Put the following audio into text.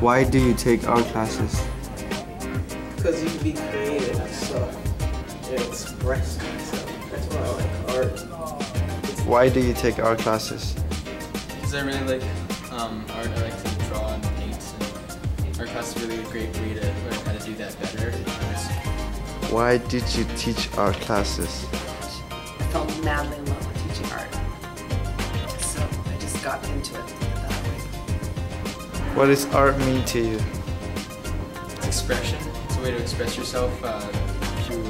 Why do you take art classes? Because you can be creative and stuff and express yourself. That's why I like art. Why do you take art classes? Because I really like um, art. I like to draw and paint. And art class is really a great way to learn how to do that better. Why did you teach art classes? I fell madly in love with teaching art. So I just got into it that way. What does art mean to you? It's expression. It's a way to express yourself uh, through